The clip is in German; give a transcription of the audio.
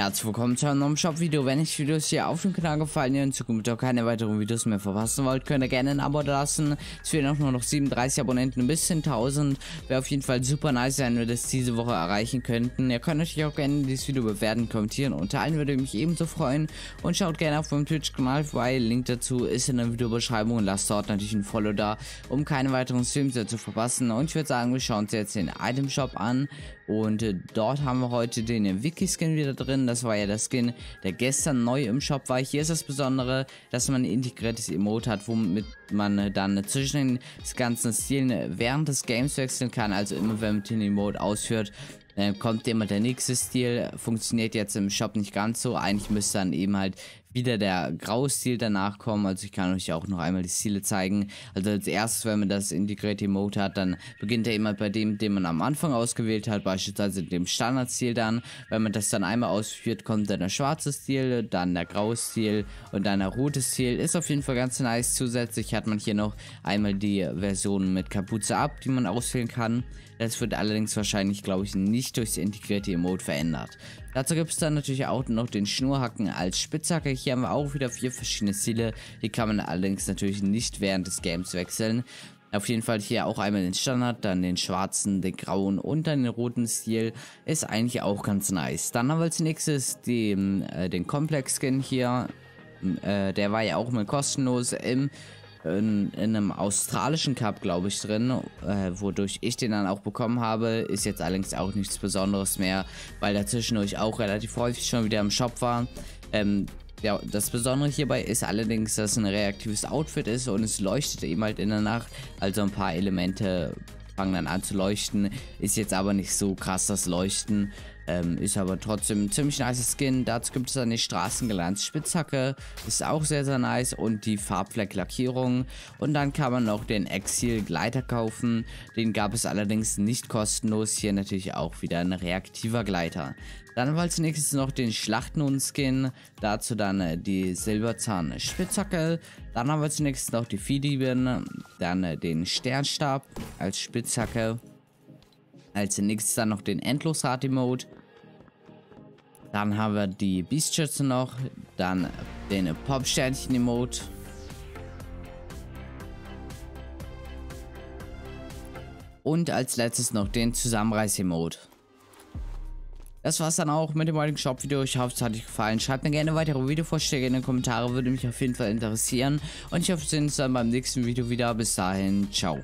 Herzlich willkommen zu einem neuen Shop-Video. Wenn euch Videos hier auf dem Kanal gefallen und in Zukunft auch keine weiteren Videos mehr verpassen wollt, könnt ihr gerne ein Abo lassen. Es fehlen auch nur noch 37 Abonnenten bis 10.000. Wäre auf jeden Fall super nice wenn wir das diese Woche erreichen könnten. Ihr könnt euch auch gerne dieses Video bewerten, kommentieren und teilen, würde mich ebenso freuen. Und schaut gerne auf meinem Twitch-Kanal vorbei. Link dazu ist in der Videobeschreibung und lasst dort natürlich ein Follow da, um keine weiteren Streams zu verpassen. Und ich würde sagen, wir schauen uns jetzt den Item Shop an. Und äh, dort haben wir heute den Wiki-Skin wieder drin. Das war ja der Skin, der gestern neu im Shop war. Hier ist das Besondere, dass man ein integriertes Emote hat, womit man dann zwischen den ganzen Stilen während des Games wechseln kann. Also immer wenn man den Emote ausführt, äh, kommt immer der nächste Stil. Funktioniert jetzt im Shop nicht ganz so. Eigentlich müsste dann eben halt wieder der graue Stil danach kommen. Also ich kann euch auch noch einmal die Stile zeigen. Also als erstes, wenn man das integrierte Emote hat, dann beginnt er immer bei dem, den man am Anfang ausgewählt hat, beispielsweise dem Standardstil dann. Wenn man das dann einmal ausführt, kommt dann der schwarze Stil, dann der graue Stil und dann der rote Stil. Ist auf jeden Fall ganz nice. Zusätzlich hat man hier noch einmal die Version mit Kapuze ab, die man auswählen kann. Das wird allerdings wahrscheinlich, glaube ich, nicht durchs integrierte Emote verändert. Dazu gibt es dann natürlich auch noch den Schnurhacken als Spitzhacke. Hier haben wir auch wieder vier verschiedene Stile. Die kann man allerdings natürlich nicht während des Games wechseln. Auf jeden Fall hier auch einmal den Standard, dann den schwarzen, den grauen und dann den roten Stil. Ist eigentlich auch ganz nice. Dann haben wir als nächstes den, äh, den Complex Skin hier. Äh, der war ja auch mal kostenlos im in, in einem australischen Cup, glaube ich, drin, äh, wodurch ich den dann auch bekommen habe. Ist jetzt allerdings auch nichts Besonderes mehr, weil der zwischendurch auch relativ häufig schon wieder im Shop war. Ähm, ja, das Besondere hierbei ist allerdings, dass es ein reaktives Outfit ist und es leuchtet eben halt in der Nacht. Also ein paar Elemente fangen dann an zu leuchten. Ist jetzt aber nicht so krass das Leuchten. Ähm, ist aber trotzdem ein ziemlich nice Skin. Dazu gibt es dann die Straßenglanz Spitzhacke. Ist auch sehr, sehr nice. Und die Farbfleck-Lackierung. Und dann kann man noch den Exil Gleiter kaufen. Den gab es allerdings nicht kostenlos. Hier natürlich auch wieder ein reaktiver Gleiter. Dann wir als nächstes noch den Schlachtnoten-Skin. Dazu dann äh, die Silberzahn Spitzhacke. Dann haben wir als nächstes noch die Viehdieben. Dann äh, den Sternstab als Spitzhacke. Als nächstes dann noch den Endlosrad-Emote. Dann haben wir die Beastschütze noch. Dann den Pop-Sternchen-Emote. Und als letztes noch den Zusammenreiß-Emote. Das war's dann auch mit dem heutigen Shop-Video. Ich hoffe, es hat euch gefallen. Schreibt mir gerne weitere Videovorschläge in den Kommentaren, würde mich auf jeden Fall interessieren. Und ich hoffe, wir sehen uns dann beim nächsten Video wieder. Bis dahin, ciao.